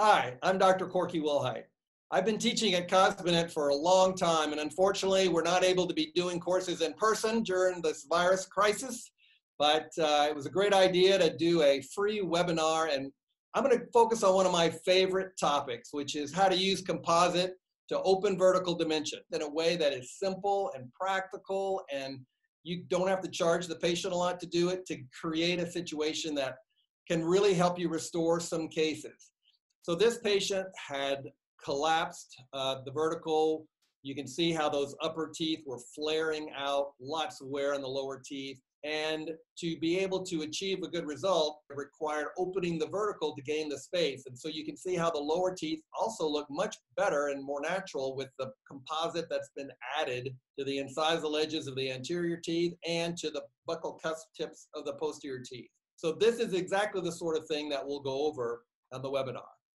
Hi, I'm Dr. Corky Willhite. I've been teaching at Cosmedent for a long time, and unfortunately, we're not able to be doing courses in person during this virus crisis. But uh, it was a great idea to do a free webinar, and I'm going to focus on one of my favorite topics, which is how to use composite to open vertical dimension in a way that is simple and practical, and you don't have to charge the patient a lot to do it to create a situation that can really help you restore some cases. So this patient had collapsed uh, the vertical. You can see how those upper teeth were flaring out, lots of wear on the lower teeth. And to be able to achieve a good result, required opening the vertical to gain the space. And so you can see how the lower teeth also look much better and more natural with the composite that's been added to the incisal edges of the anterior teeth and to the buccal cusp tips of the posterior teeth. So this is exactly the sort of thing that we'll go over on the webinar.